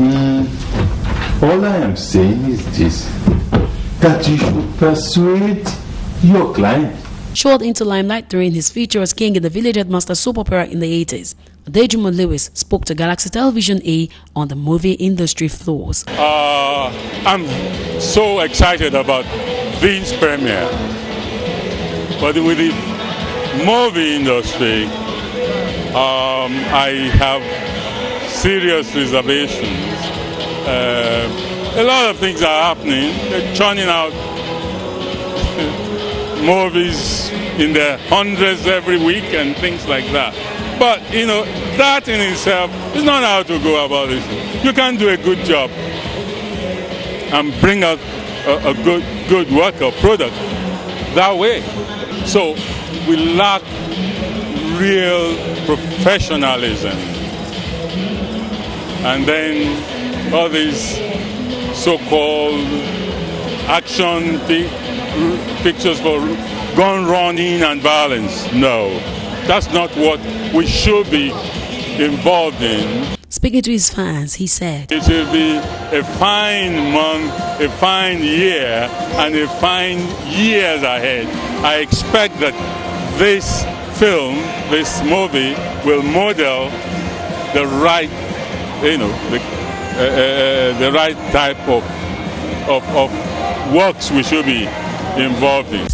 All I am saying is this that you should persuade your client. Shot into limelight during his feature as King in the Village Headmaster soap opera in the 80s, Dejumo Lewis spoke to Galaxy Television A on the movie industry floors. Uh, I'm so excited about this premiere. But with the movie industry, um, I have serious reservations. Uh, a lot of things are happening. They're churning out movies in the hundreds every week and things like that. But, you know, that in itself is not how to go about it. You can do a good job and bring out a, a good, good work or product that way. So we lack real professionalism. And then all these so-called action pictures for gun running and violence. No, that's not what we should be involved in. Speaking to his fans, he said, It will be a fine month, a fine year, and a fine years ahead. I expect that this film, this movie, will model the right, you know, the, uh, uh, the right type of, of, of works we should be involved in.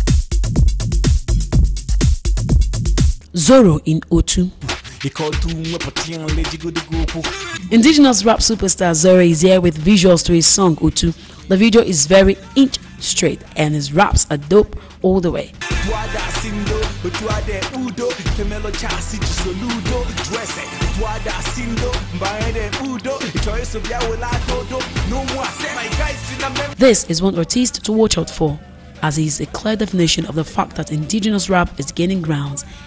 Zoro in Otu. Indigenous rap superstar Zoro is here with visuals to his song Otu. The video is very inch straight and his raps are dope all the way. This is one artist to watch out for as he is a clear definition of the fact that indigenous rap is gaining grounds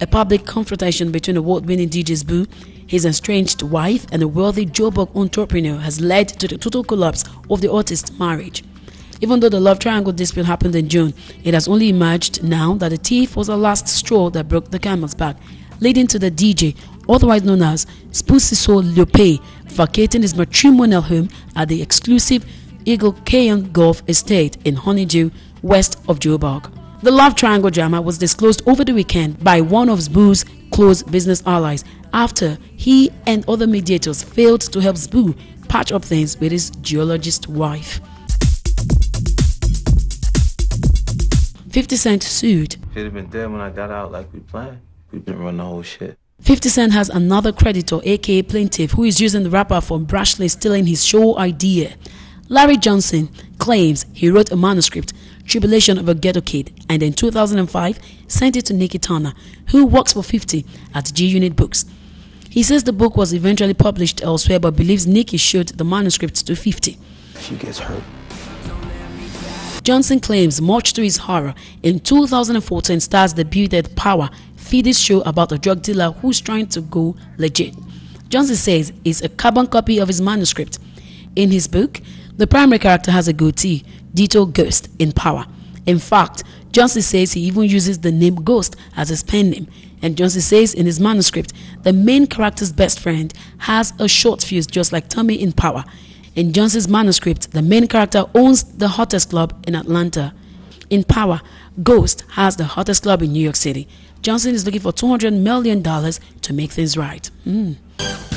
A public confrontation between award-winning DJ Sbu, his estranged wife, and a wealthy Joburg entrepreneur has led to the total collapse of the artist's marriage. Even though the love triangle dispute happened in June, it has only emerged now that the thief was the last straw that broke the camel's back, leading to the DJ, otherwise known as Sibusiso Leope, vacating his matrimonial home at the exclusive Eagle Canyon Golf Estate in Honeydew, west of Joburg. The love triangle drama was disclosed over the weekend by one of Sbu's close business allies after he and other mediators failed to help Sbuu patch up things with his geologist wife. 50 Cent sued. Should have been dead when I got out like we planned. We've been running the whole shit. 50 Cent has another creditor, aka plaintiff, who is using the rapper for brashly stealing his show idea. Larry Johnson claims he wrote a manuscript, Tribulation of a Ghetto Kid, and in 2005 sent it to Nikki Turner, who works for 50 at G Unit Books. He says the book was eventually published elsewhere but believes Nikki showed the manuscript to 50. She gets hurt. Johnson claims, much to his horror, in 2014 Starz debuted Power, Fiddy's show about a drug dealer who's trying to go legit. Johnson says it's a carbon copy of his manuscript. In his book, the primary character has a goatee, Dito Ghost, in power. In fact, Johnson says he even uses the name Ghost as his pen name. And Johnson says in his manuscript, the main character's best friend has a short fuse just like Tommy in Power. In Johnson's manuscript, the main character owns the hottest club in Atlanta. In Power, Ghost has the hottest club in New York City. Johnson is looking for $200 million to make things right. Mm.